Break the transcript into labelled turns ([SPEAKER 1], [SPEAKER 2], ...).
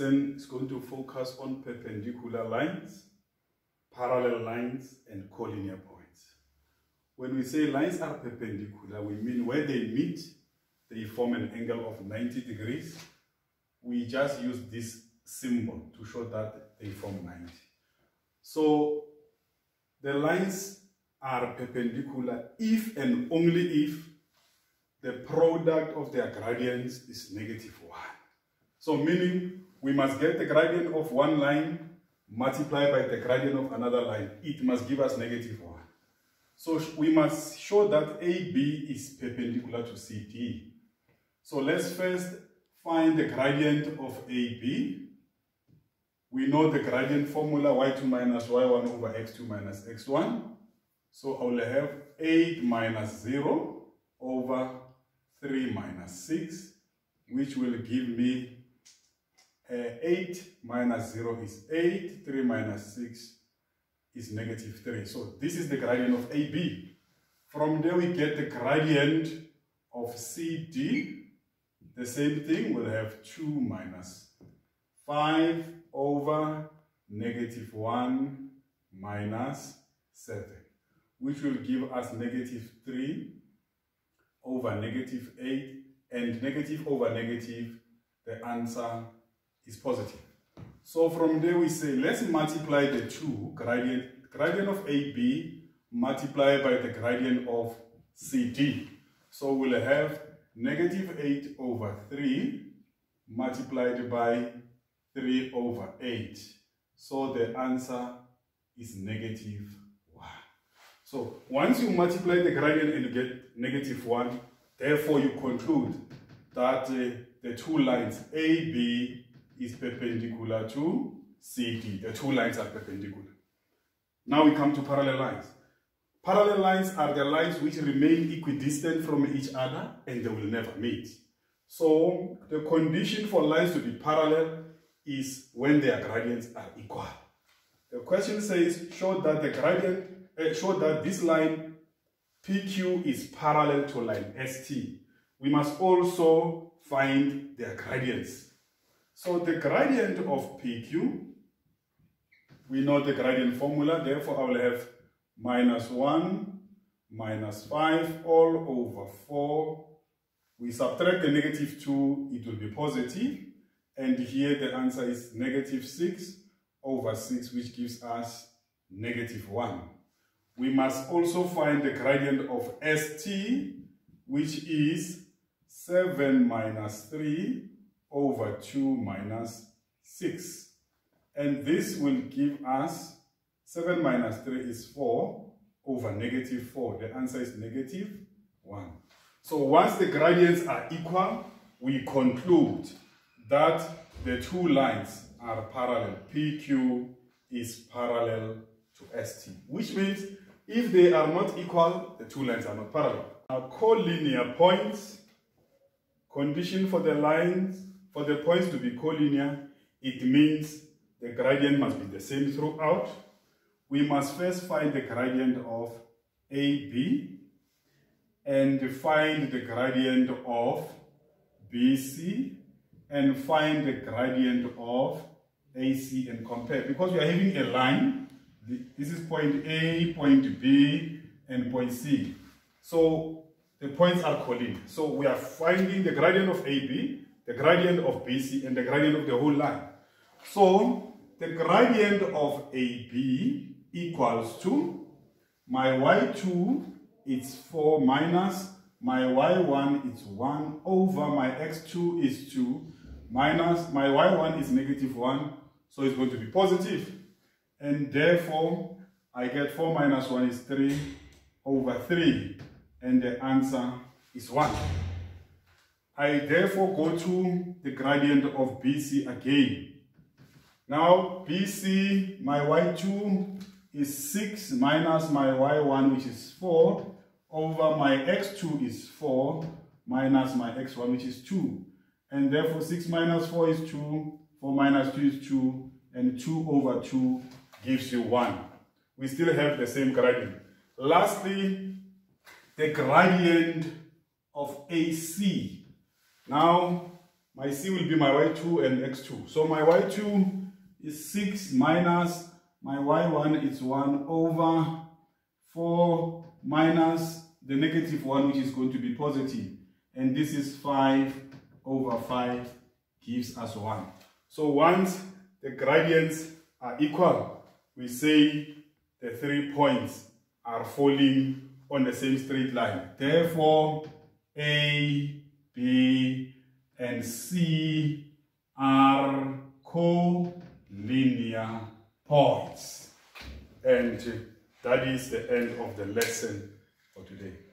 [SPEAKER 1] lesson is going to focus on perpendicular lines, parallel lines, and collinear points. When we say lines are perpendicular, we mean where they meet, they form an angle of 90 degrees. We just use this symbol to show that they form 90. So the lines are perpendicular if and only if the product of their gradients is negative 1. So meaning we must get the gradient of one line multiplied by the gradient of another line. It must give us negative 1. So we must show that AB is perpendicular to CD. So let's first find the gradient of AB. We know the gradient formula y2 minus y1 over x2 minus x1. So I will have 8 minus 0 over 3 minus 6, which will give me Uh, 8 minus 0 is 8, 3 minus 6 is negative 3. So this is the gradient of AB. From there we get the gradient of CD. The same thing, we'll have 2 minus 5 over negative 1 minus 7, which will give us negative 3 over negative 8, and negative over negative, the answer is positive. So from there we say, let's multiply the two gradient, gradient of AB multiplied by the gradient of CD. So we'll have negative 8 over 3 multiplied by 3 over 8. So the answer is negative 1. So once you multiply the gradient and you get negative 1, therefore you conclude that uh, the two lines AB is perpendicular to CD. The two lines are perpendicular. Now we come to parallel lines. Parallel lines are the lines which remain equidistant from each other and they will never meet. So the condition for lines to be parallel is when their gradients are equal. The question says, show that the gradient, uh, show that this line PQ is parallel to line ST. We must also find their gradients. So the gradient of PQ, we know the gradient formula, therefore I will have minus 1 minus 5 all over 4. We subtract the negative 2, it will be positive. And here the answer is negative 6 over 6, which gives us negative 1. We must also find the gradient of ST, which is 7 minus 3 over 2 minus 6. And this will give us 7 minus 3 is 4 over negative 4. The answer is negative 1. So once the gradients are equal, we conclude that the two lines are parallel. PQ is parallel to ST, which means if they are not equal, the two lines are not parallel. Now, collinear points, condition for the lines for the points to be collinear, it means the gradient must be the same throughout. We must first find the gradient of AB and find the gradient of BC and find the gradient of AC and compare. Because we are having a line, this is point A, point B, and point C. So the points are collinear. So we are finding the gradient of AB the gradient of BC and the gradient of the whole line. So the gradient of AB equals to my y2 is 4 minus my y1 is 1 over my x2 is 2 minus my y1 is negative 1 so it's going to be positive and therefore I get 4 minus 1 is 3 over 3 and the answer is 1. I therefore go to the gradient of BC again. Now BC, my y2 is 6 minus my y1 which is 4 over my x2 is 4 minus my x1 which is 2. And therefore 6 minus 4 is 2, 4 minus 2 is 2, and 2 over 2 gives you 1. We still have the same gradient. Lastly, the gradient of AC now, My C will be my y2 and x2. So my y2 is 6 minus my y1 is 1 over 4 minus the negative 1 which is going to be positive. And this is 5 over 5 gives us 1. So once the gradients are equal, we say the three points are falling on the same straight line. Therefore, A, B, and C are collinear points. And that is the end of the lesson for today.